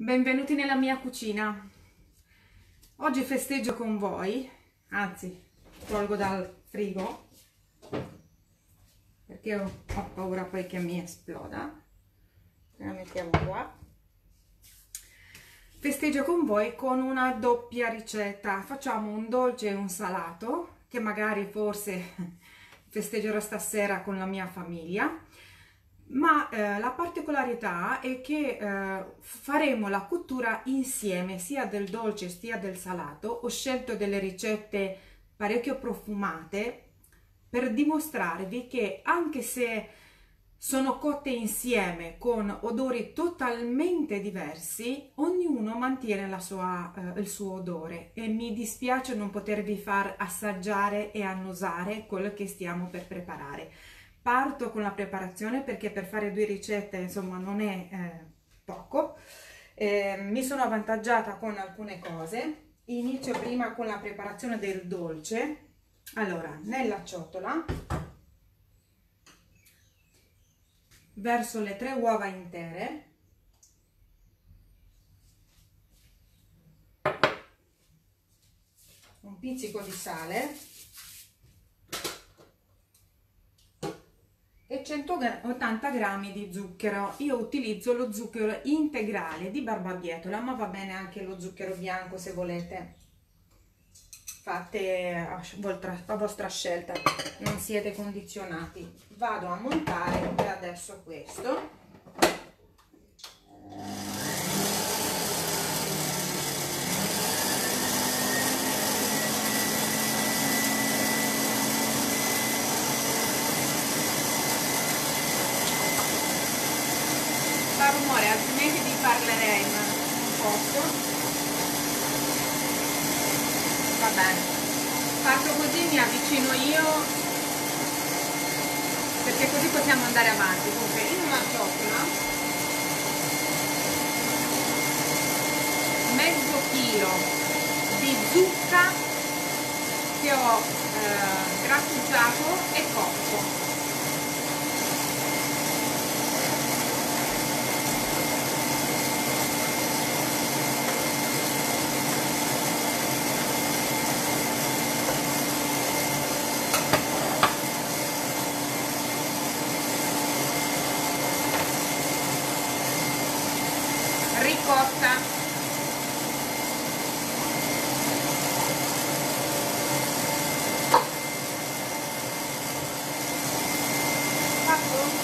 Benvenuti nella mia cucina. Oggi festeggio con voi, anzi, tolgo dal frigo perché ho, ho paura poi che mi esploda. La mettiamo qua. Festeggio con voi con una doppia ricetta. Facciamo un dolce e un salato che magari forse festeggerò stasera con la mia famiglia ma eh, la particolarità è che eh, faremo la cottura insieme sia del dolce sia del salato. Ho scelto delle ricette parecchio profumate per dimostrarvi che anche se sono cotte insieme con odori totalmente diversi ognuno mantiene sua, eh, il suo odore. E mi dispiace non potervi far assaggiare e annusare quello che stiamo per preparare parto con la preparazione perché per fare due ricette insomma non è eh, poco. Eh, mi sono avvantaggiata con alcune cose. Inizio prima con la preparazione del dolce. Allora nella ciotola verso le tre uova intere un pizzico di sale e 180 g di zucchero. Io utilizzo lo zucchero integrale di barbabietola ma va bene anche lo zucchero bianco se volete. Fate a vostra scelta non siete condizionati. Vado a montare adesso questo fa rumore altrimenti vi parlerei ma posso va bene. Fatto così mi avvicino io perché così possiamo andare avanti. Comunque in una ciotola mezzo chilo di zucca che ho eh, grattugiato e cotto fatto?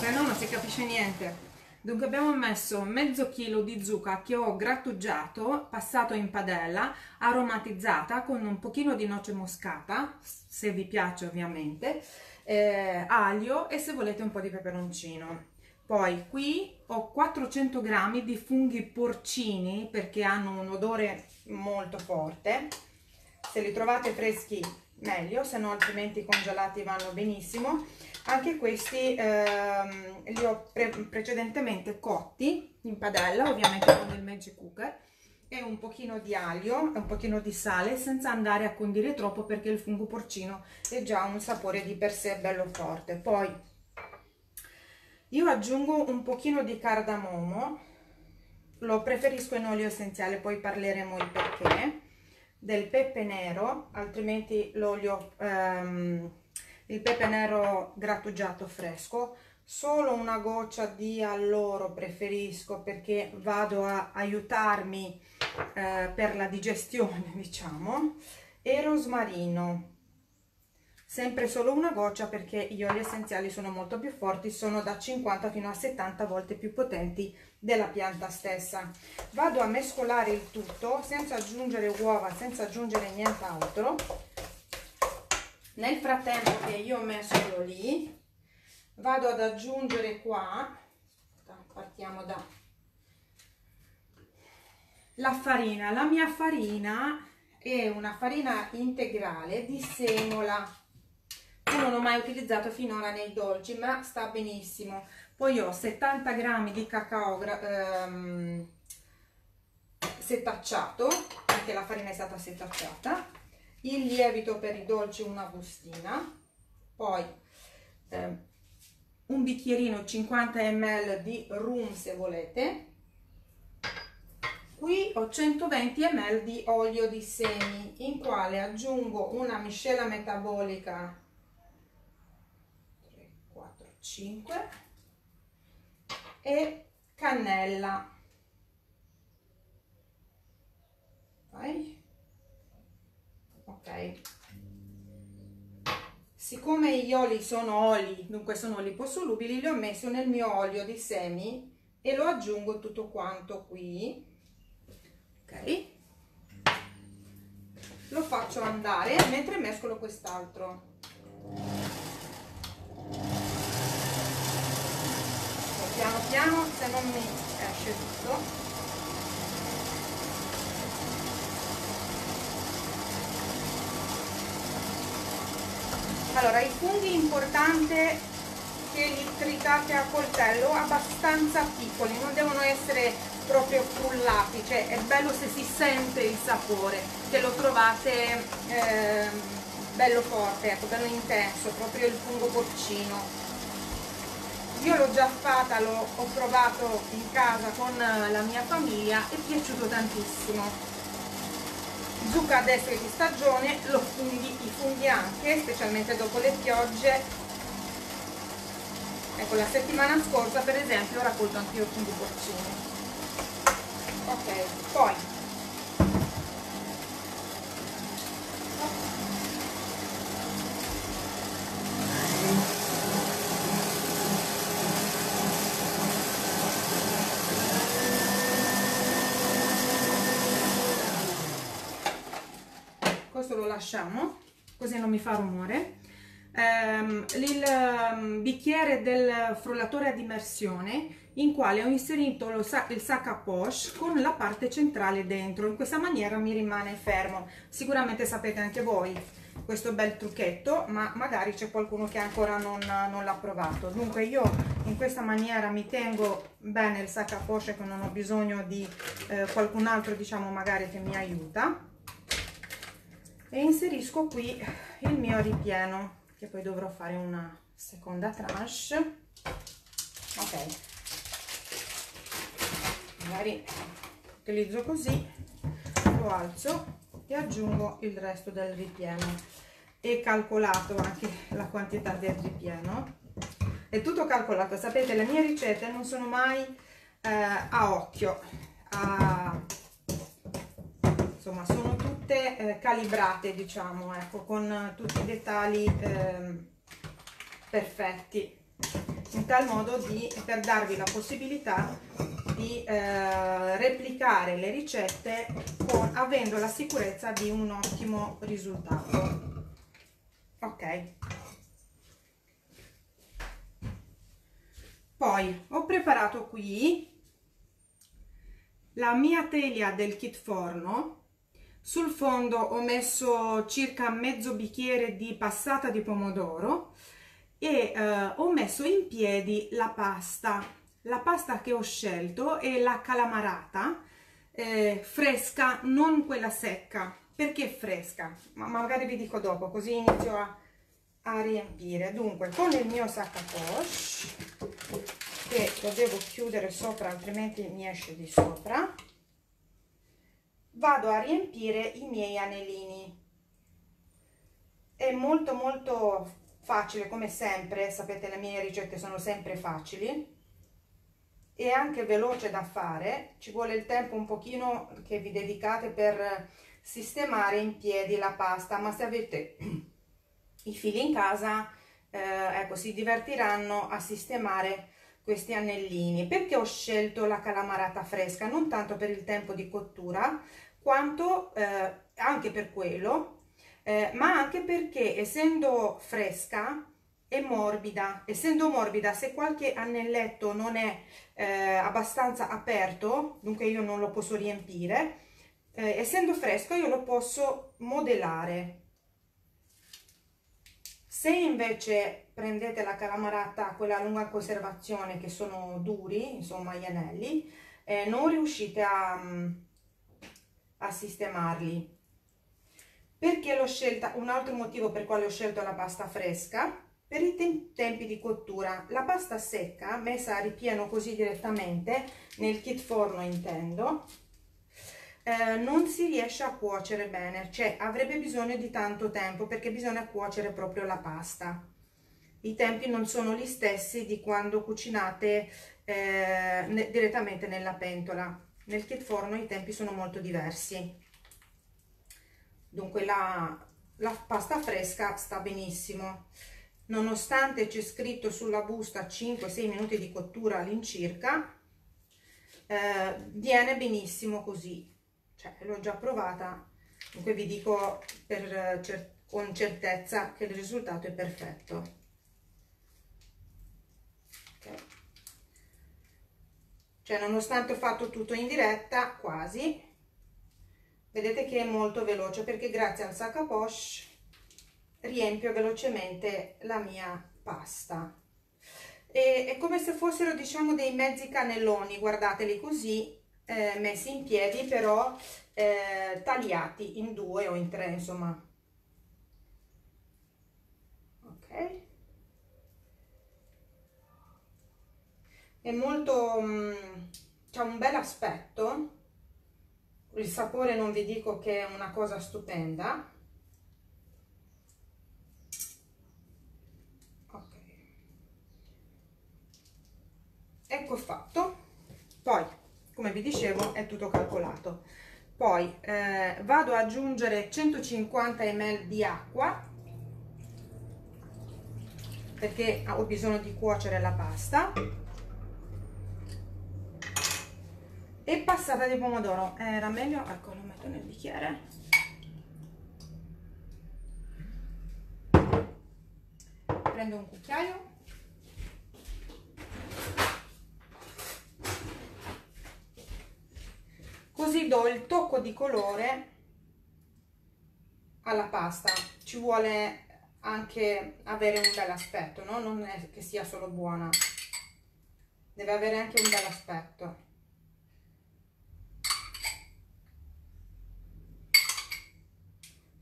se no non si capisce niente dunque abbiamo messo mezzo chilo di zucca che ho grattugiato passato in padella aromatizzata con un pochino di noce moscata se vi piace ovviamente eh, aglio e se volete un po' di peperoncino. Poi qui ho 400 grammi di funghi porcini perché hanno un odore molto forte. Se li trovate freschi meglio, se no altrimenti congelati vanno benissimo. Anche questi ehm, li ho pre precedentemente cotti in padella, ovviamente con il magic cooker e un pochino di aglio e un pochino di sale senza andare a condire troppo perché il fungo porcino è già un sapore di per sé bello forte. Poi io aggiungo un pochino di cardamomo lo preferisco in olio essenziale poi parleremo il perché del pepe nero altrimenti l'olio ehm, il pepe nero grattugiato fresco solo una goccia di alloro preferisco perché vado a aiutarmi eh, per la digestione diciamo e rosmarino. Sempre solo una goccia perché gli oli essenziali sono molto più forti sono da 50 fino a 70 volte più potenti della pianta stessa. Vado a mescolare il tutto senza aggiungere uova senza aggiungere nient'altro. Nel frattempo che io mescolo lì vado ad aggiungere qua. Partiamo da la farina. La mia farina è una farina integrale di semola. Io non ho mai utilizzato finora nei dolci ma sta benissimo. Poi ho 70 grammi di cacao ehm, setacciato anche la farina è stata setacciata. Il lievito per i dolci una bustina poi ehm, un bicchierino 50 ml di rum se volete. Qui ho 120 ml di olio di semi in quale aggiungo una miscela metabolica 3 4 5 e cannella. Vai. ok siccome gli oli sono oli dunque sono liposolubili li ho messo nel mio olio di semi e lo aggiungo tutto quanto qui. Ok. Lo faccio andare mentre mescolo quest'altro. Piano piano se non mi esce tutto allora i funghi importante che li tritate a coltello abbastanza piccoli non devono essere proprio frullati cioè è bello se si sente il sapore che lo trovate eh, bello forte ecco bello intenso proprio il fungo porcino io l'ho già fatta l'ho provato in casa con la mia famiglia è piaciuto tantissimo zucca adesso è di stagione lo funghi, i funghi anche specialmente dopo le piogge. Ecco la settimana scorsa per esempio ho raccolto anche io funghi porcini. Ok poi questo lo lasciamo così non mi fa rumore. Ehm, il um, bicchiere del frullatore ad immersione in quale ho inserito lo, il sac a poche con la parte centrale dentro. In questa maniera mi rimane fermo. Sicuramente sapete anche voi questo bel trucchetto ma magari c'è qualcuno che ancora non, non l'ha provato. Dunque io in questa maniera mi tengo bene il sac a poche che non ho bisogno di eh, qualcun altro diciamo magari che mi aiuta e inserisco qui il mio ripieno che poi dovrò fare una seconda tranche. Ok. Magari utilizzo così lo alzo e aggiungo il resto del ripieno. E calcolato anche la quantità del ripieno. È tutto calcolato sapete le mie ricette non sono mai eh, a occhio a insomma sono tutte eh, calibrate diciamo ecco con tutti i dettagli eh, perfetti. In tal modo di, per darvi la possibilità di eh, replicare le ricette con, avendo la sicurezza di un ottimo risultato. Ok. Poi ho preparato qui la mia teglia del kit forno sul fondo ho messo circa mezzo bicchiere di passata di pomodoro e eh, ho messo in piedi la pasta. La pasta che ho scelto è la calamarata, eh, fresca, non quella secca. Perché fresca? Ma magari vi dico dopo, così inizio a, a riempire. Dunque, con il mio sac à poche, che lo devo chiudere sopra, altrimenti mi esce di sopra, vado a riempire i miei anellini è molto molto facile come sempre sapete le mie ricette sono sempre facili e anche veloce da fare. Ci vuole il tempo un pochino che vi dedicate per sistemare in piedi la pasta ma se avete i fili in casa eh, ecco si divertiranno a sistemare questi anellini. Perché ho scelto la calamarata fresca? Non tanto per il tempo di cottura quanto eh, anche per quello, eh, ma anche perché essendo fresca è morbida, essendo morbida se qualche anelletto non è eh, abbastanza aperto, dunque io non lo posso riempire, eh, essendo fresco io lo posso modellare. Se invece prendete la calamarata, quella a lunga conservazione, che sono duri, insomma gli anelli, eh, non riuscite a, mm, a sistemarli. Perché l'ho scelta? Un altro motivo per quale ho scelto la pasta fresca? Per i tempi di cottura. La pasta secca messa a ripieno così direttamente nel kit forno intendo eh, non si riesce a cuocere bene. Cioè avrebbe bisogno di tanto tempo perché bisogna cuocere proprio la pasta. I tempi non sono gli stessi di quando cucinate eh, ne direttamente nella pentola nel kit forno i tempi sono molto diversi. Dunque la, la pasta fresca sta benissimo. Nonostante c'è scritto sulla busta 5-6 minuti di cottura all'incirca eh, viene benissimo così. Cioè l'ho già provata. Dunque vi dico per, cer con certezza che il risultato è perfetto cioè nonostante ho fatto tutto in diretta quasi vedete che è molto veloce perché grazie al sac à poche riempio velocemente la mia pasta. E, è come se fossero diciamo dei mezzi cannelloni guardateli così eh, messi in piedi però eh, tagliati in due o in tre insomma ok è molto mm, c'ha un bel aspetto. Il sapore non vi dico che è una cosa stupenda. Ecco fatto. Poi come vi dicevo è tutto calcolato. Poi eh, vado ad aggiungere 150 ml di acqua perché ho bisogno di cuocere la pasta e passata di pomodoro. Era meglio ecco lo metto nel bicchiere. Prendo un cucchiaio. Così do il tocco di colore alla pasta. Ci vuole anche avere un bel aspetto no? non è che sia solo buona. Deve avere anche un bel aspetto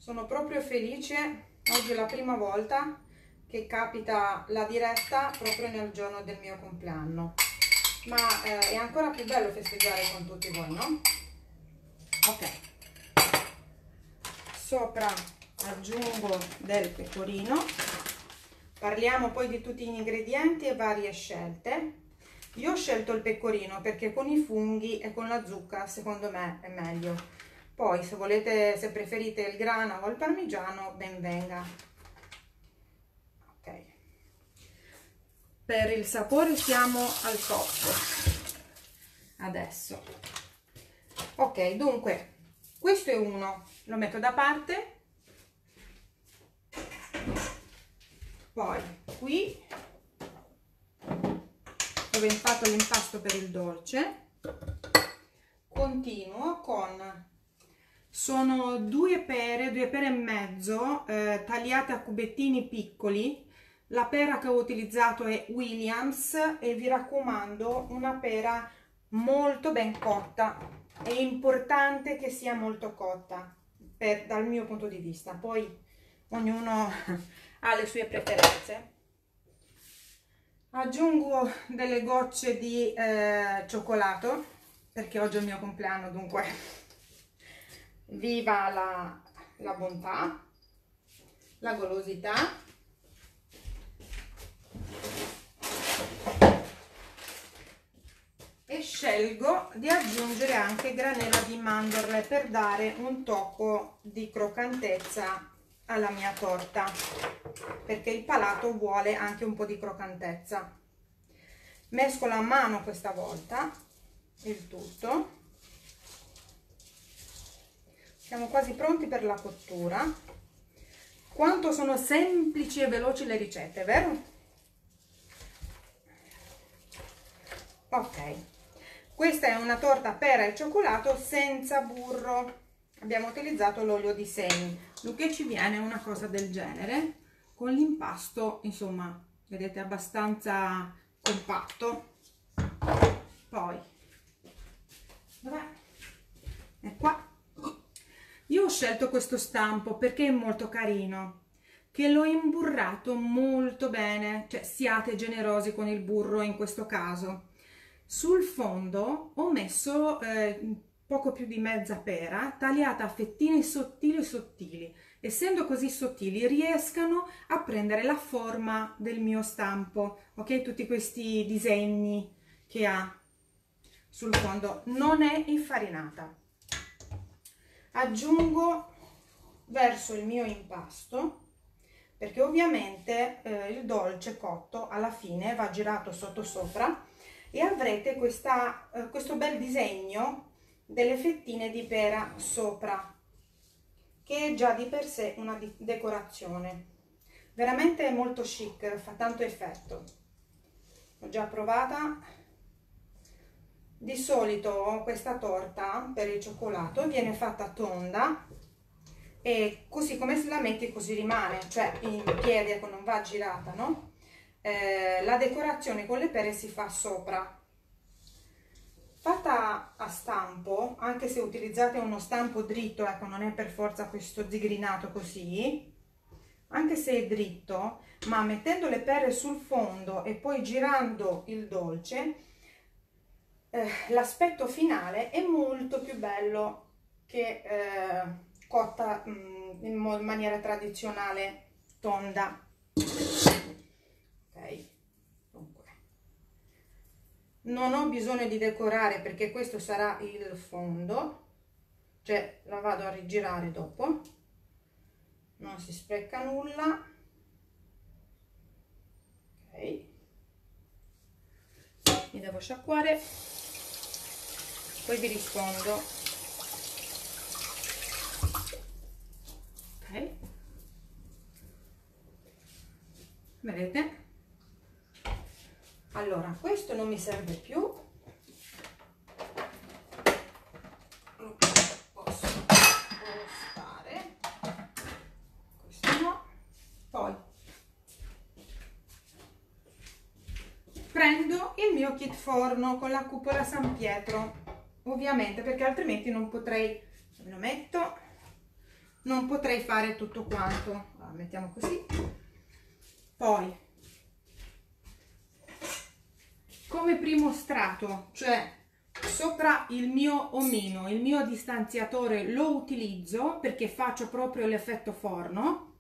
sono proprio felice oggi è la prima volta che capita la diretta proprio nel giorno del mio compleanno. Ma eh, è ancora più bello festeggiare con tutti voi no? ok. Sopra aggiungo del pecorino. Parliamo poi di tutti gli ingredienti e varie scelte. Io ho scelto il pecorino perché con i funghi e con la zucca secondo me è meglio poi se volete se preferite il grana o il parmigiano ben venga. Ok. Per il sapore siamo al top. Adesso. Ok dunque questo è uno. Lo metto da parte. Poi qui dove ho fatto l'impasto per il dolce continuo con sono due pere due pere e mezzo eh, tagliate a cubettini piccoli. La pera che ho utilizzato è Williams e vi raccomando una pera molto ben cotta. È importante che sia molto cotta per, dal mio punto di vista. Poi ognuno ha le sue preferenze. Aggiungo delle gocce di eh, cioccolato perché oggi è il mio compleanno dunque viva la, la bontà la golosità. E scelgo di aggiungere anche granella di mandorle per dare un tocco di croccantezza alla mia torta perché il palato vuole anche un po' di croccantezza mescolo a mano questa volta il tutto siamo quasi pronti per la cottura quanto sono semplici e veloci le ricette vero? ok questa è una torta pera e cioccolato senza burro. Abbiamo utilizzato l'olio di semi. Dunque ci viene una cosa del genere con l'impasto, insomma, vedete, abbastanza compatto. Poi, dov'è? È qua. Io ho scelto questo stampo perché è molto carino che l'ho imburrato molto bene, cioè siate generosi con il burro in questo caso. Sul fondo ho messo eh, poco più di mezza pera tagliata a fettine sottili sottili. Essendo così sottili riescano a prendere la forma del mio stampo, ok? Tutti questi disegni che ha sul fondo. Non è infarinata. Aggiungo verso il mio impasto perché ovviamente eh, il dolce cotto alla fine va girato sotto sopra e avrete questa, eh, questo bel disegno delle fettine di pera sopra che è già di per sé una decorazione. Veramente molto chic fa tanto effetto. L'ho già provata di solito questa torta per il cioccolato viene fatta tonda e così come se la metti così rimane, cioè in piede ecco non va girata, no? Eh, la decorazione con le pere si fa sopra. Fatta a stampo, anche se utilizzate uno stampo dritto, ecco non è per forza questo zigrinato così, anche se è dritto, ma mettendo le pere sul fondo e poi girando il dolce, eh, l'aspetto finale è molto più bello che... Eh, cotta mh, mm, in maniera tradizionale tonda. Ok? Dunque. Non ho bisogno di decorare perché questo sarà il fondo. Cioè la vado a rigirare dopo. Non si spreca nulla. Ok. Mi devo sciacquare poi vi rispondo. Vedete? Allora questo non mi serve più. Prendo il mio kit forno con la cupola San Pietro ovviamente perché altrimenti non potrei lo metto non potrei fare tutto quanto. Allora, mettiamo così. Poi come primo strato cioè sopra il mio omino il mio distanziatore lo utilizzo perché faccio proprio l'effetto forno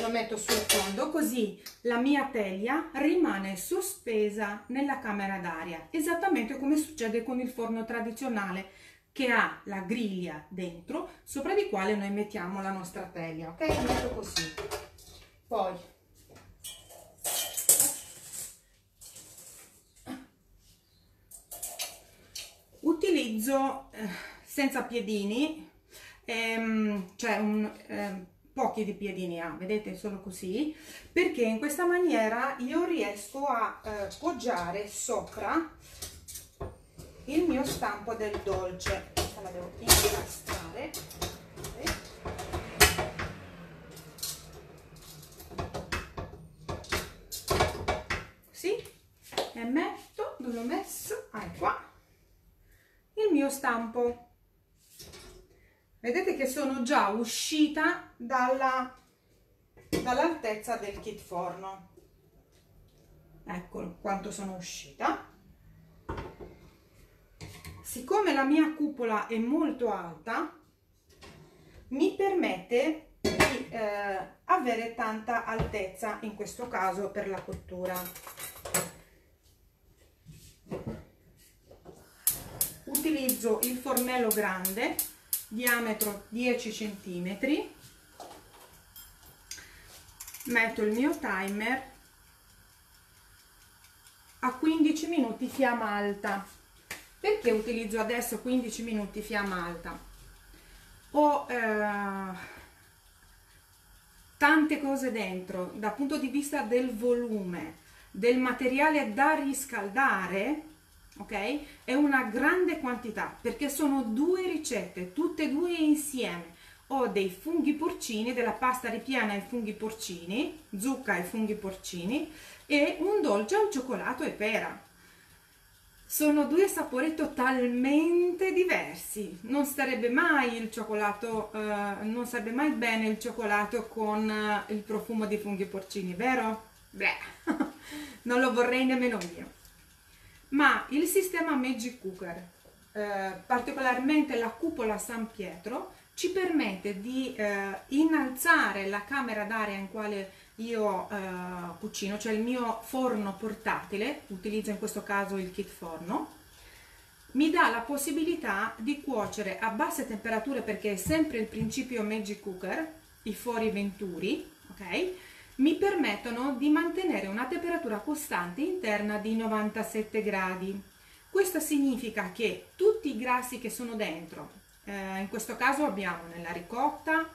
lo metto sul fondo così la mia teglia rimane sospesa nella camera d'aria esattamente come succede con il forno tradizionale che ha la griglia dentro sopra di quale noi mettiamo la nostra teglia ok? Lo metto così. Poi utilizzo eh, senza piedini ehm, cioè un, eh, pochi di piedini ha vedete solo così perché in questa maniera io riesco a eh, poggiare sopra il mio stampo del dolce. Questa la devo incastrare. Così e metto dove l'ho messo? Ah, qua. Il mio stampo vedete che sono già uscita dalla dall'altezza del kit forno. Ecco quanto sono uscita. Siccome la mia cupola è molto alta mi permette di eh, avere tanta altezza in questo caso per la cottura. Utilizzo il fornello grande diametro 10 centimetri. Metto il mio timer. A 15 minuti fiamma alta. Perché utilizzo adesso 15 minuti fiamma alta? Ho eh, tante cose dentro. Dal punto di vista del volume del materiale da riscaldare ok è una grande quantità perché sono due ricette tutte e due insieme ho dei funghi porcini della pasta ripiena ai funghi porcini zucca ai funghi porcini e un dolce al cioccolato e pera sono due sapori totalmente diversi. Non starebbe mai il cioccolato, eh, non sarebbe mai bene il cioccolato con eh, il profumo di funghi porcini, vero? Beh, non lo vorrei nemmeno io. Ma il sistema Magic Cooker, eh, particolarmente la cupola San Pietro, ci permette di eh, innalzare la camera d'aria in quale io eh, cucino, cioè il mio forno portatile, utilizzo in questo caso il kit forno, mi dà la possibilità di cuocere a basse temperature perché è sempre il principio Magic Cooker, i fori venturi, ok? Mi permettono di mantenere una temperatura costante interna di 97 gradi. Questo significa che tutti i grassi che sono dentro, eh, in questo caso abbiamo nella ricotta,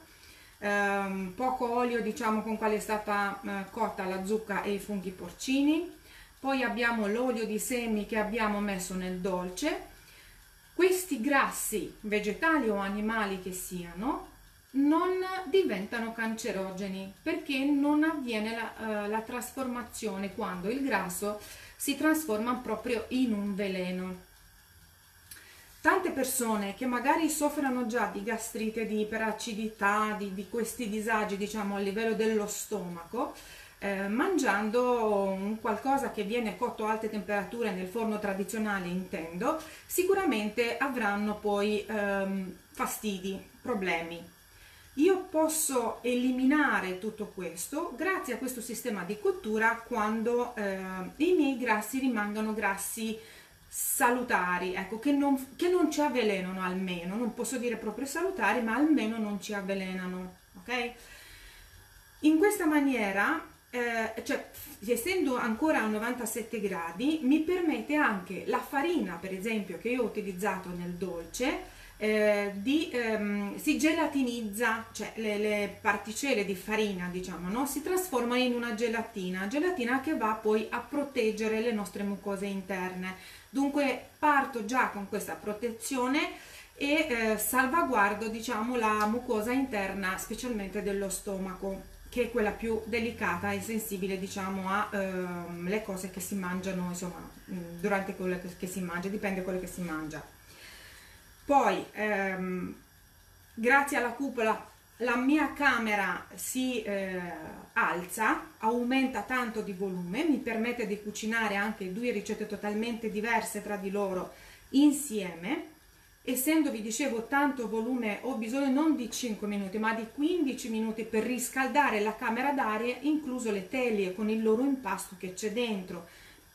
ehm, poco olio diciamo con quale è stata eh, cotta la zucca e i funghi porcini poi abbiamo l'olio di semi che abbiamo messo nel dolce questi grassi vegetali o animali che siano non diventano cancerogeni perché non avviene la, uh, la trasformazione quando il grasso si trasforma proprio in un veleno tante persone che magari soffrono già di gastrite, di iperacidità, di, di questi disagi diciamo a livello dello stomaco, eh, mangiando qualcosa che viene cotto a alte temperature nel forno tradizionale intendo, sicuramente avranno poi ehm, fastidi, problemi. Io posso eliminare tutto questo grazie a questo sistema di cottura quando eh, i miei grassi rimangano grassi salutari, ecco, che non, che non ci avvelenano almeno, non posso dire proprio salutari, ma almeno non ci avvelenano, ok? In questa maniera, eh, cioè, essendo ancora a 97 gradi, mi permette anche la farina, per esempio, che io ho utilizzato nel dolce, eh, di, ehm, si gelatinizza, cioè le, le, particelle di farina diciamo, no? si trasformano in una gelatina, gelatina che va poi a proteggere le nostre mucose interne. Dunque parto già con questa protezione e eh, salvaguardo diciamo, la mucosa interna, specialmente dello stomaco che è quella più delicata e sensibile diciamo alle ehm, cose che si mangiano insomma durante quello che si mangia dipende da quello che si mangia poi ehm, grazie alla cupola la mia camera si eh, alza, aumenta tanto di volume, mi permette di cucinare anche due ricette totalmente diverse tra di loro insieme. Essendo, vi dicevo, tanto volume, ho bisogno non di 5 minuti, ma di 15 minuti per riscaldare la camera d'aria, incluso le telie con il loro impasto che c'è dentro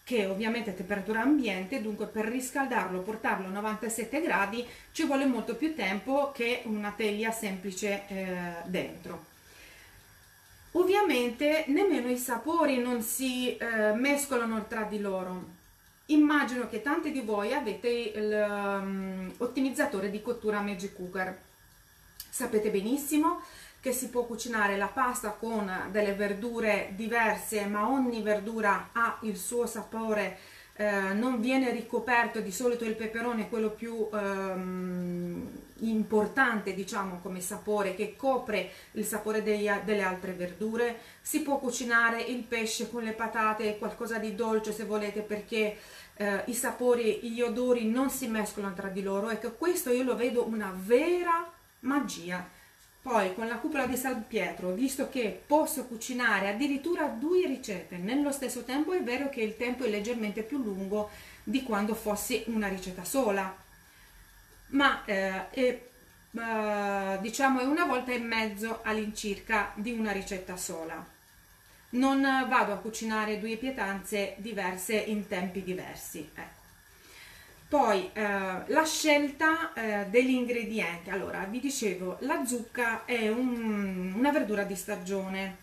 che ovviamente è temperatura ambiente, dunque per riscaldarlo, portarlo a 97 gradi ci vuole molto più tempo che una teglia semplice eh, dentro. Ovviamente nemmeno i sapori non si eh, mescolano tra di loro. Immagino che tanti di voi avete l'ottimizzatore um, di cottura Magic Cooker. Sapete benissimo che si può cucinare la pasta con delle verdure diverse ma ogni verdura ha il suo sapore eh, non viene ricoperto di solito il peperone è quello più ehm, importante diciamo come sapore che copre il sapore degli, delle altre verdure. Si può cucinare il pesce con le patate qualcosa di dolce se volete perché eh, i sapori gli odori non si mescolano tra di loro. Ecco questo io lo vedo una vera magia poi con la cupola di San Pietro, visto che posso cucinare addirittura due ricette nello stesso tempo, è vero che il tempo è leggermente più lungo di quando fosse una ricetta sola, ma eh, è, eh, diciamo è una volta e mezzo all'incirca di una ricetta sola. Non vado a cucinare due pietanze diverse in tempi diversi. Ecco. Poi eh, la scelta eh, degli ingredienti. Allora, vi dicevo, la zucca è un, una verdura di stagione,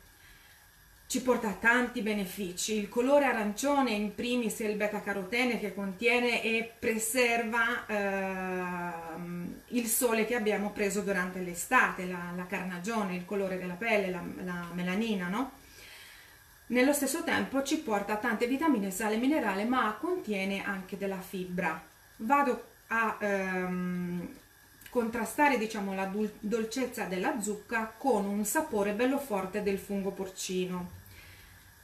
ci porta tanti benefici. Il colore arancione in primis è il beta carotene che contiene e preserva eh, il sole che abbiamo preso durante l'estate, la, la, carnagione, il colore della pelle, la, la melanina, no? Nello stesso tempo ci porta tante vitamine, sale minerale, ma contiene anche della fibra vado a ehm, contrastare diciamo la dolcezza della zucca con un sapore bello forte del fungo porcino.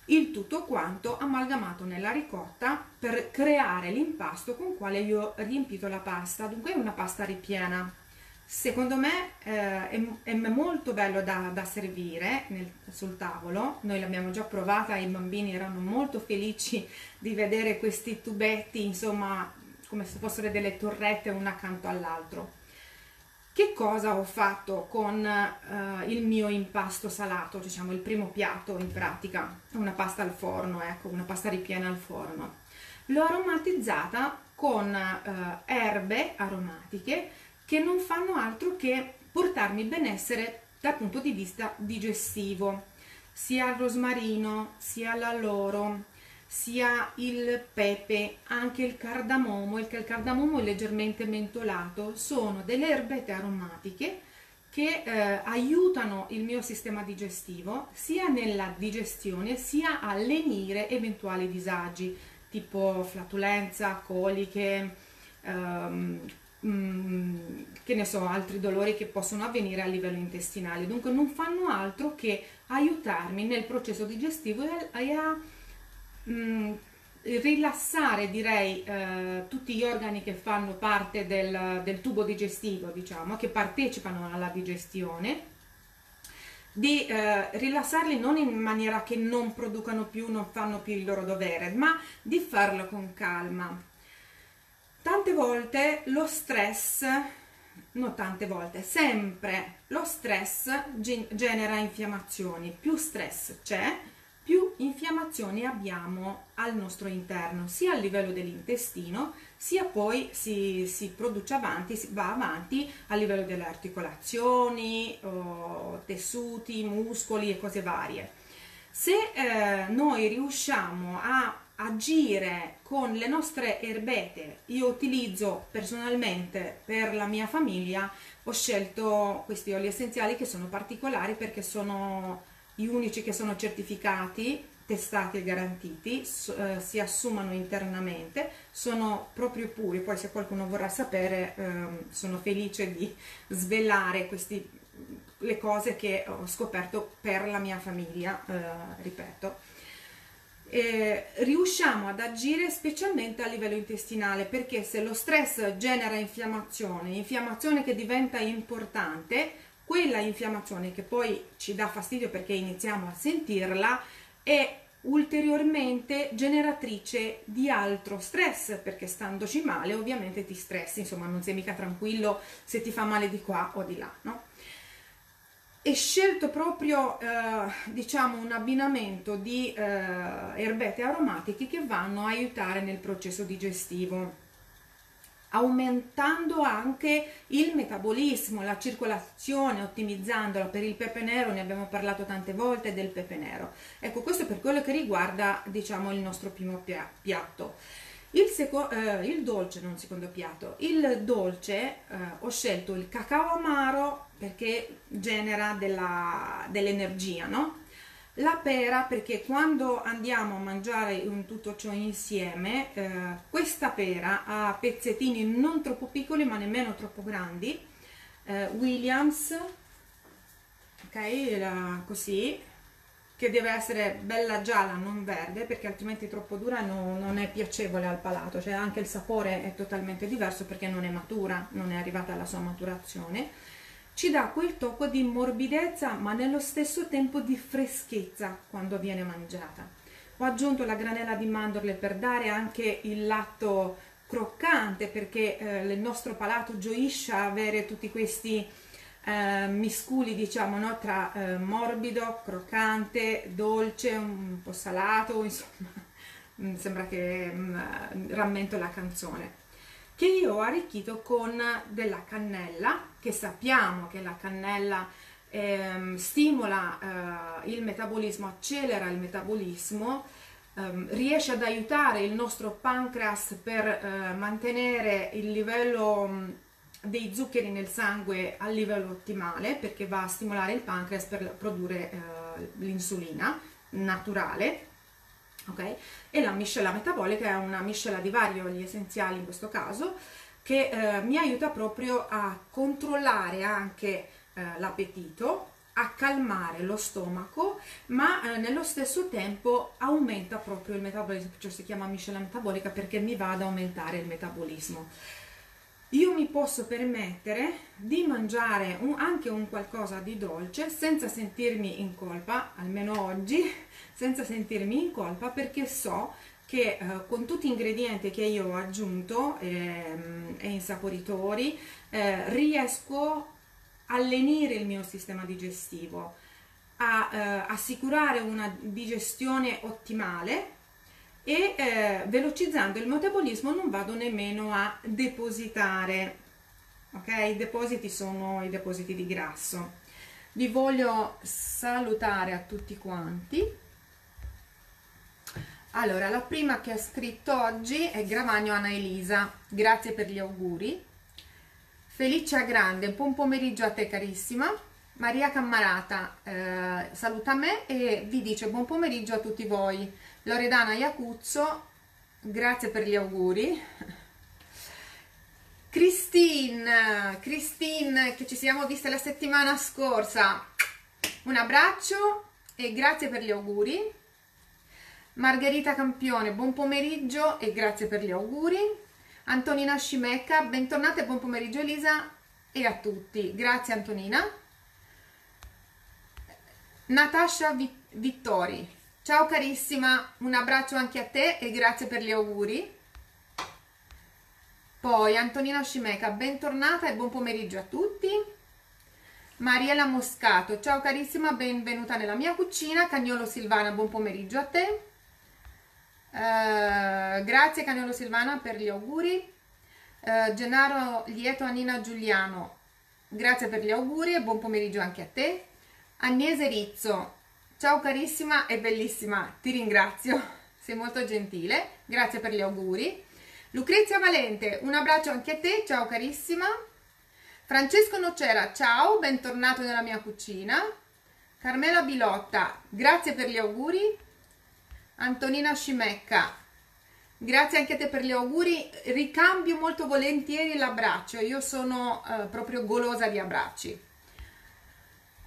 Il tutto quanto amalgamato nella ricotta per creare l'impasto con quale io ho riempito la pasta, dunque è una pasta ripiena. Secondo me eh, è, è, molto bello da, da servire nel, sul tavolo, noi l'abbiamo già provata, i bambini erano molto felici di vedere questi tubetti, insomma come se fossero delle torrette una accanto all'altro. Che cosa ho fatto con uh, il mio impasto salato, diciamo il primo piatto in pratica, una pasta al forno, ecco, una pasta ripiena al forno. L'ho aromatizzata con uh, erbe aromatiche che non fanno altro che portarmi benessere dal punto di vista digestivo, sia il rosmarino, sia l'alloro, sia il pepe, anche il cardamomo, il, cardamomo è leggermente mentolato, sono delle erbette aromatiche che eh, aiutano il mio sistema digestivo sia nella digestione sia a lenire eventuali disagi tipo flatulenza, coliche, ehm, mm, che ne so, altri dolori che possono avvenire a livello intestinale. Dunque non fanno altro che aiutarmi nel processo digestivo e a mh, mm, rilassare direi eh, tutti gli organi che fanno parte del, del, tubo digestivo, diciamo, che partecipano alla digestione, di eh, rilassarli non in maniera che non producano più, non fanno più il loro dovere, ma di farlo con calma. Tante volte lo stress, non tante volte, sempre lo stress genera infiammazioni, più stress c'è, più infiammazioni abbiamo al nostro interno, sia a livello dell'intestino, sia poi si, si, produce avanti, si va avanti a livello delle articolazioni, tessuti, muscoli e cose varie. Se eh, noi riusciamo a agire con le nostre erbette, io utilizzo personalmente per la mia famiglia, ho scelto questi oli essenziali che sono particolari perché sono gli unici che sono certificati, testati e garantiti, eh, si assumano internamente, sono proprio puri, poi se qualcuno vorrà sapere eh, sono felice di svelare questi, le cose che ho scoperto per la mia famiglia, eh, ripeto. Eh, riusciamo ad agire specialmente a livello intestinale perché se lo stress genera infiammazione, infiammazione che diventa importante, quella infiammazione che poi ci dà fastidio perché iniziamo a sentirla è ulteriormente generatrice di altro stress perché standoci male ovviamente ti stressi insomma non sei mica tranquillo se ti fa male di qua o di là no? e scelto proprio eh, diciamo un abbinamento di eh, erbette aromatiche che vanno a aiutare nel processo digestivo aumentando anche il metabolismo, la circolazione, ottimizzandola. Per il pepe nero ne abbiamo parlato tante volte del pepe nero. Ecco, questo per quello che riguarda, diciamo, il nostro primo piatto. Il, seco- eh, il dolce, non secondo piatto, il dolce eh, ho scelto il cacao amaro perché genera dell'energia, no? La pera perché quando andiamo a mangiare tutto ciò insieme, eh, questa pera ha pezzettini non troppo piccoli ma nemmeno troppo grandi, eh, Williams, ok, la, così, che deve essere bella gialla, non verde, perché altrimenti troppo dura non, non è piacevole al palato, cioè anche il sapore è totalmente diverso perché non è matura, non è arrivata alla sua maturazione ci dà quel tocco di morbidezza ma nello stesso tempo di freschezza quando viene mangiata. Ho aggiunto la granella di mandorle per dare anche il lato croccante perché eh, il nostro palato gioisce a avere tutti questi eh, misculi diciamo no? tra eh, morbido, croccante, dolce, un po' salato, insomma mm, sembra che mm, rammento la canzone che io ho arricchito con della cannella, che sappiamo che la cannella ehm, stimola eh, il metabolismo, accelera il metabolismo, ehm, riesce ad aiutare il nostro pancreas per eh, mantenere il livello mm, dei zuccheri nel sangue a livello ottimale perché va a stimolare il pancreas per produrre eh, l'insulina naturale ok? E la miscela metabolica è una miscela di vari oli essenziali in questo caso che eh, mi aiuta proprio a controllare anche eh, l'appetito, a calmare lo stomaco, ma eh, nello stesso tempo aumenta proprio il metabolismo, cioè si chiama miscela metabolica perché mi va ad aumentare il metabolismo. Io mi posso permettere di mangiare un, anche un qualcosa di dolce senza sentirmi in colpa, almeno oggi, senza sentirmi in colpa perché so che eh, con tutti gli ingredienti che io ho aggiunto ehm, e insaporitori eh, riesco a lenire il mio sistema digestivo, a eh, assicurare una digestione ottimale e eh, velocizzando il metabolismo non vado nemmeno a depositare, ok? I depositi sono i depositi di grasso. Vi voglio salutare a tutti quanti allora, la prima che ha scritto oggi è Gravagno Anna Elisa, grazie per gli auguri. Felicia Grande, buon pomeriggio a te carissima. Maria Cammarata eh, saluta me e vi dice buon pomeriggio a tutti voi. Loredana Iacuzzo, grazie per gli auguri. Christine, Christine che ci siamo viste la settimana scorsa, un abbraccio e grazie per gli auguri. Margherita Campione, buon pomeriggio e grazie per gli auguri. Antonina Scimecca, bentornata e buon pomeriggio Elisa e a tutti. Grazie Antonina. Natascia Vittori, ciao carissima, un abbraccio anche a te e grazie per gli auguri. Poi Antonina Scimecca, bentornata e buon pomeriggio a tutti. Mariela Moscato, ciao carissima, benvenuta nella mia cucina. Cagnolo Silvana, buon pomeriggio a te. Uh, grazie Canelo Silvana per gli auguri. Uh, Gennaro Lieto Anina Giuliano, grazie per gli auguri e buon pomeriggio anche a te. Agnese Rizzo, ciao carissima e bellissima, ti ringrazio, sei molto gentile, grazie per gli auguri. Lucrezia Valente, un abbraccio anche a te, ciao carissima. Francesco Nocera, ciao, bentornato nella mia cucina. Carmela Bilotta, grazie per gli auguri. Antonina Scimecca, grazie anche a te per gli auguri. Ricambio molto volentieri l'abbraccio, io sono eh, proprio golosa di abbracci.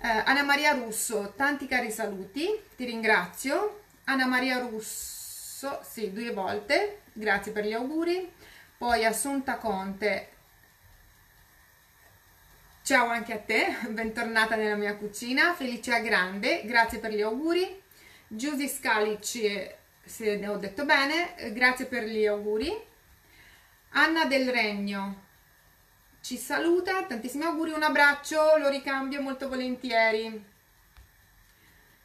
Eh, Anna Maria Russo, tanti cari saluti, ti ringrazio. Anna Maria Russo, sì, due volte, grazie per gli auguri. Poi Assunta Conte, ciao anche a te, bentornata nella mia cucina. Felicia Grande, grazie per gli auguri. Giusy Scalici, se ne ho detto bene, grazie per gli auguri. Anna del Regno ci saluta, tantissimi auguri, un abbraccio, lo ricambio molto volentieri.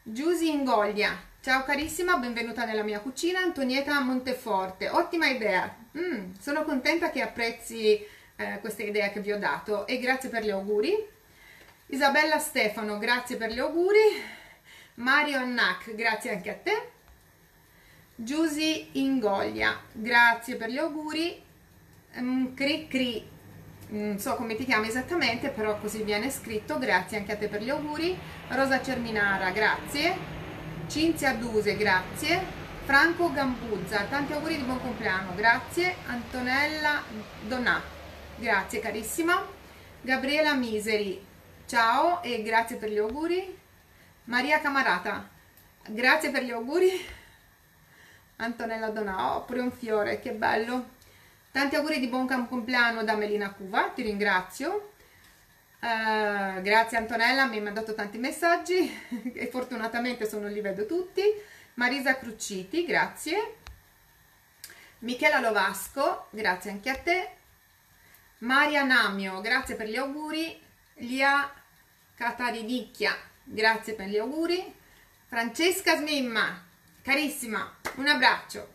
Giusy Ingoglia, ciao carissima, benvenuta nella mia cucina, Antonieta Monteforte, ottima idea, mm, sono contenta che apprezzi eh, questa idea che vi ho dato e grazie per gli auguri. Isabella Stefano, grazie per gli auguri. Mario Annac, grazie anche a te. Giusy Ingoglia, grazie per gli auguri. Um, cri Cri, non so come ti chiami esattamente, però così viene scritto. Grazie anche a te per gli auguri. Rosa Cerminara, grazie. Cinzia Duse, grazie. Franco Gambuzza, tanti auguri di buon compleanno, grazie. Antonella Donà, grazie carissima. Gabriela Miseri, ciao e grazie per gli auguri. Maria Camarata, grazie per gli auguri. Antonella Donao, pure un fiore, che bello. Tanti auguri di buon compleanno da Melina Cuva, ti ringrazio. Uh, grazie Antonella, mi hai mandato tanti messaggi e fortunatamente sono li vedo tutti. Marisa Cruciti, grazie. Michela Lovasco, grazie anche a te. Maria Namio, grazie per gli auguri. Lia Catarinicchia, grazie per gli auguri. Francesca Smimma, carissima, un abbraccio.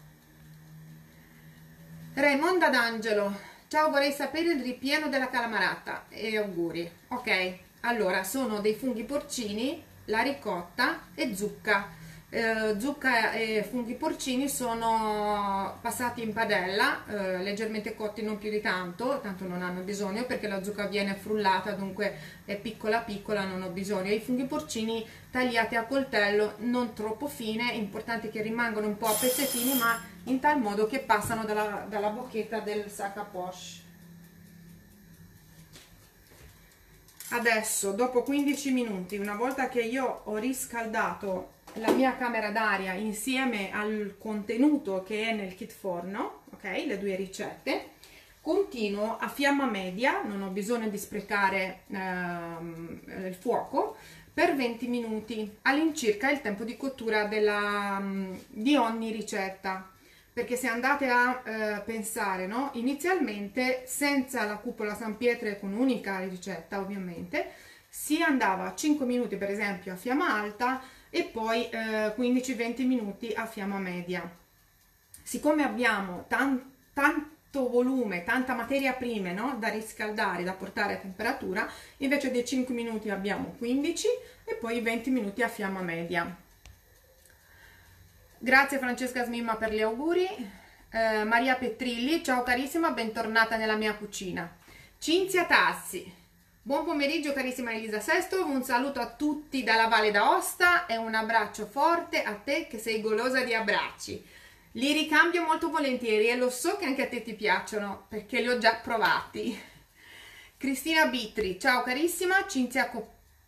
Raimonda D'Angelo, ciao vorrei sapere il ripieno della calamarata e auguri. Ok, allora sono dei funghi porcini, la ricotta e zucca eh, zucca e funghi porcini sono passati in padella, eh, leggermente cotti non più di tanto, tanto non hanno bisogno perché la zucca viene frullata, dunque è piccola piccola, non ho bisogno. I funghi porcini tagliati a coltello, non troppo fine, è importante che rimangano un po' a pezzettini, ma in tal modo che passano dalla, dalla bocchetta del sac à poche. adesso dopo 15 minuti una volta che io ho riscaldato la mia camera d'aria insieme al contenuto che è nel kit forno ok? Le due ricette. Continuo a fiamma media non ho bisogno di sprecare ehm, il fuoco per 20 minuti all'incirca il tempo di cottura della, di ogni ricetta. Perché se andate a eh, pensare no? inizialmente senza la cupola San Pietre con unica ricetta ovviamente si andava a 5 minuti per esempio a fiamma alta e poi eh, 15-20 minuti a fiamma media siccome abbiamo tan tanto volume tanta materia prima no? da riscaldare da portare a temperatura invece dei 5 minuti abbiamo 15 e poi 20 minuti a fiamma media Grazie Francesca Smimma per gli auguri. Eh, Maria Petrilli, ciao carissima, bentornata nella mia cucina. Cinzia Tassi, buon pomeriggio carissima Elisa Sesto, un saluto a tutti dalla Valle d'Aosta e un abbraccio forte a te che sei golosa di abbracci. Li ricambio molto volentieri e lo so che anche a te ti piacciono perché li ho già provati. Cristina Bitri, ciao carissima, Cinzia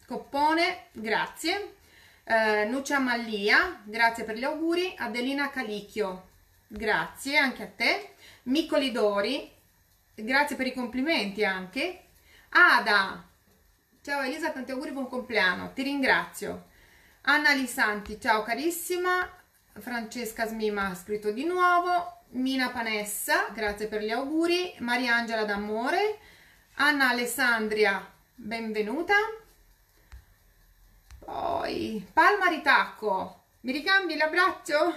Coppone, grazie. Eh, Nucia Mallia, grazie per gli auguri, Adelina Calicchio, grazie anche a te, Miccoli Dori, grazie per i complimenti anche, Ada, ciao Elisa, tanti auguri, buon compleanno, ti ringrazio, Anna Lisanti, ciao carissima, Francesca Smima ha scritto di nuovo, Mina Panessa, grazie per gli auguri, Mariangela D'Amore, Anna Alessandria, benvenuta, poi, palma ritacco. Mi ricambi l'abbraccio?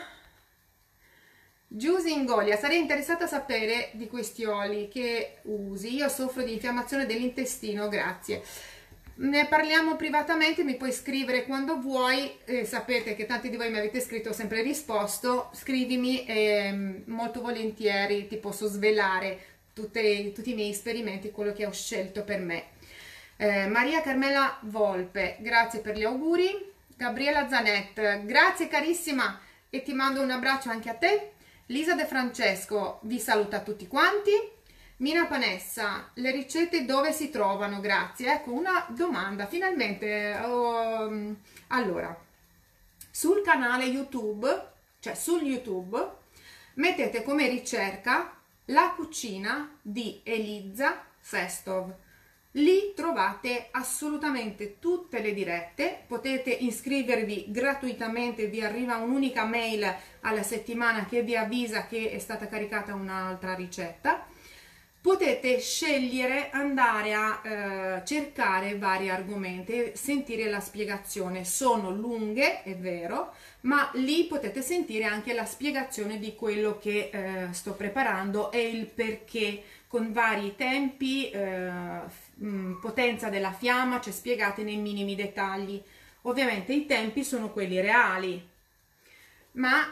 Giusy Ingolia, sarei interessata a sapere di questi oli che usi. Io soffro di infiammazione dell'intestino, grazie. Ne parliamo privatamente, mi puoi scrivere quando vuoi, eh, sapete che tanti di voi mi avete scritto, ho sempre risposto, scrivimi e eh, molto volentieri ti posso svelare tutte, tutti i miei esperimenti, quello che ho scelto per me. Eh, Maria Carmela Volpe, grazie per gli auguri. Gabriela Zanet, grazie carissima e ti mando un abbraccio anche a te. Lisa De Francesco vi saluta tutti quanti. Mina Panessa, le ricette dove si trovano? Grazie. Ecco una domanda, finalmente. Um, allora, sul canale YouTube, cioè su YouTube, mettete come ricerca la cucina di Elisa Festov Lì trovate assolutamente tutte le dirette, potete iscrivervi gratuitamente, vi arriva un'unica mail alla settimana che vi avvisa che è stata caricata un'altra ricetta. Potete scegliere, andare a eh, cercare vari argomenti, sentire la spiegazione. Sono lunghe, è vero, ma lì potete sentire anche la spiegazione di quello che eh, sto preparando e il perché con vari tempi, eh, mm, potenza della fiamma, cioè spiegate nei minimi dettagli. Ovviamente i tempi sono quelli reali, ma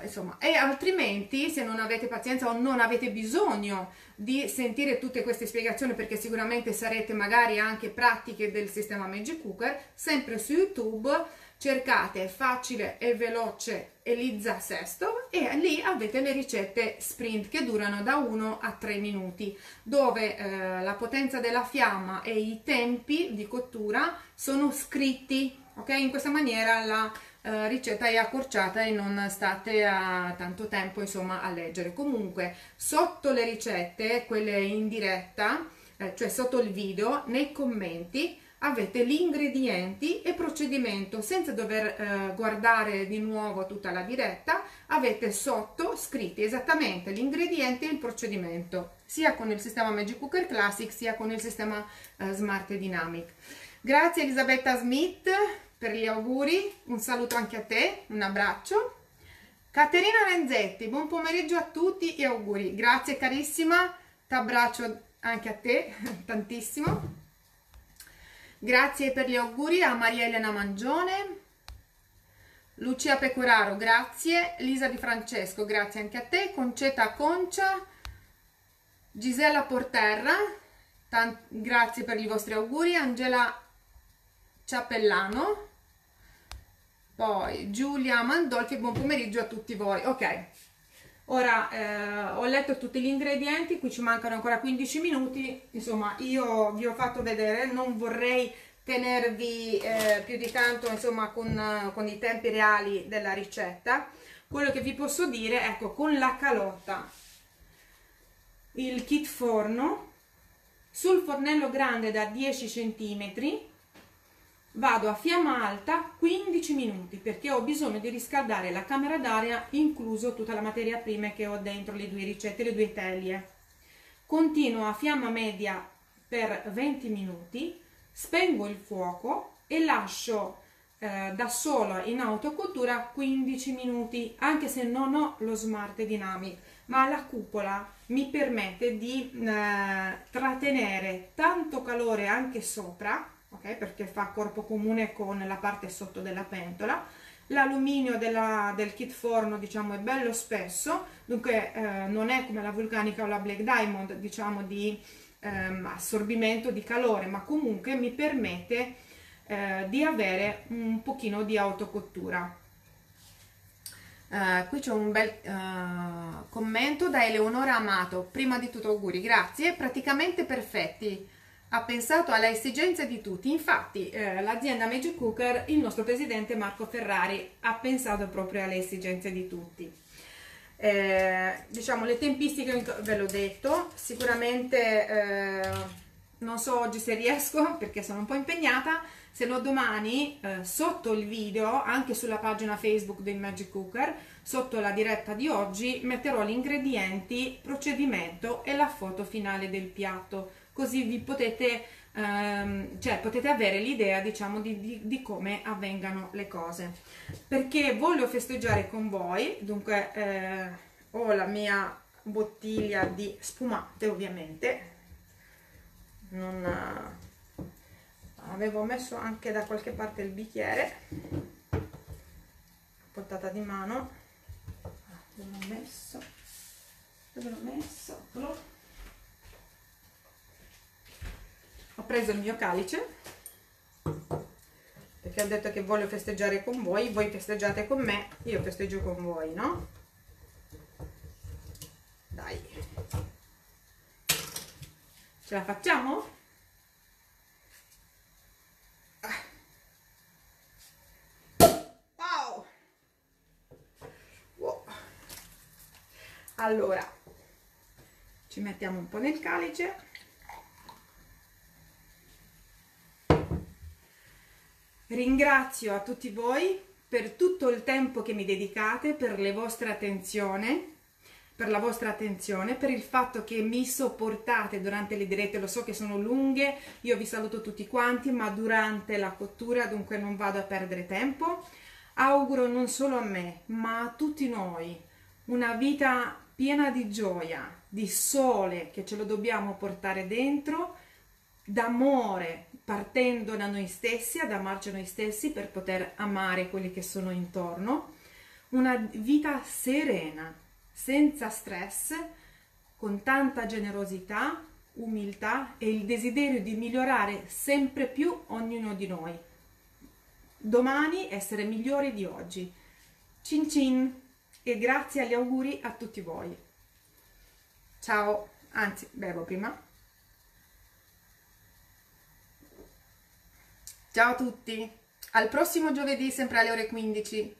eh, insomma, e altrimenti se non avete pazienza o non avete bisogno di sentire tutte queste spiegazioni perché sicuramente sarete magari anche pratiche del sistema Magic Cooker, sempre su YouTube cercate facile e veloce Elizza Sesto e lì avete le ricette sprint che durano da 1 a 3 minuti dove eh, la potenza della fiamma e i tempi di cottura sono scritti ok? In questa maniera la eh, ricetta è accorciata e non state a tanto tempo insomma a leggere. Comunque sotto le ricette quelle in diretta eh, cioè sotto il video nei commenti avete gli ingredienti e procedimento. Senza dover eh, guardare di nuovo tutta la diretta avete sotto scritti esattamente gli ingredienti e il procedimento sia con il sistema Magic Cooker Classic sia con il sistema eh, Smart Dynamic. Grazie Elisabetta Smith per gli auguri. Un saluto anche a te un abbraccio. Caterina Renzetti buon pomeriggio a tutti e auguri. Grazie carissima. Ti abbraccio anche a te tantissimo Grazie per gli auguri a Maria Elena Mangione, Lucia Pecoraro, grazie, Lisa Di Francesco, grazie anche a te, Concetta Concia, Gisella Porterra, grazie per i vostri auguri, Angela Ciappellano, poi Giulia Mandolfi, buon pomeriggio a tutti voi. Ok, Ora eh, ho letto tutti gli ingredienti, qui ci mancano ancora 15 minuti, insomma io vi ho fatto vedere, non vorrei tenervi eh, più di tanto insomma con, con i tempi reali della ricetta. Quello che vi posso dire, ecco, con la calotta, il kit forno, sul fornello grande da 10 cm vado a fiamma alta 15 minuti perché ho bisogno di riscaldare la camera d'aria incluso tutta la materia prima che ho dentro le due ricette, le due teglie. Continuo a fiamma media per 20 minuti, spengo il fuoco e lascio eh, da sola in autocottura 15 minuti anche se non ho lo smart dynamic ma la cupola mi permette di eh, trattenere tanto calore anche sopra ok? Perché fa corpo comune con la parte sotto della pentola. L'alluminio del kit forno, diciamo, è bello spesso, dunque eh, non è come la vulcanica o la black diamond, diciamo, di ehm, assorbimento di calore, ma comunque mi permette eh, di avere un pochino di autocottura. Uh, qui c'è un bel uh, commento da Eleonora Amato. Prima di tutto auguri, grazie. Praticamente perfetti ha pensato alle esigenze di tutti. Infatti eh, l'azienda Magic Cooker, il nostro presidente Marco Ferrari, ha pensato proprio alle esigenze di tutti. Eh, diciamo le tempistiche ve l'ho detto, sicuramente eh, non so oggi se riesco perché sono un po' impegnata, se no domani eh, sotto il video, anche sulla pagina Facebook del Magic Cooker, sotto la diretta di oggi metterò gli ingredienti, procedimento e la foto finale del piatto così vi potete, ehm, cioè, potete avere l'idea diciamo di, di, di, come avvengano le cose. Perché voglio festeggiare con voi dunque eh, ho la mia bottiglia di spumante ovviamente. Non eh, avevo messo anche da qualche parte il bicchiere. Portata di mano. Dove l'ho messo? Dove l'ho messo Eccolo. Ho preso il mio calice perché ho detto che voglio festeggiare con voi voi festeggiate con me io festeggio con voi no? dai ce la facciamo? Ah. allora ci mettiamo un po' nel calice Ringrazio a tutti voi per tutto il tempo che mi dedicate, per le vostre attenzione, per la vostra attenzione, per il fatto che mi sopportate durante le dirette, lo so che sono lunghe, io vi saluto tutti quanti, ma durante la cottura dunque non vado a perdere tempo. Auguro non solo a me, ma a tutti noi una vita piena di gioia, di sole che ce lo dobbiamo portare dentro, d'amore partendo da noi stessi, ad amarci noi stessi per poter amare quelli che sono intorno, una vita serena, senza stress, con tanta generosità, umiltà e il desiderio di migliorare sempre più ognuno di noi. Domani essere migliori di oggi. Cin cin e grazie agli auguri a tutti voi. Ciao, anzi, bevo prima. Ciao a tutti, al prossimo giovedì sempre alle ore 15.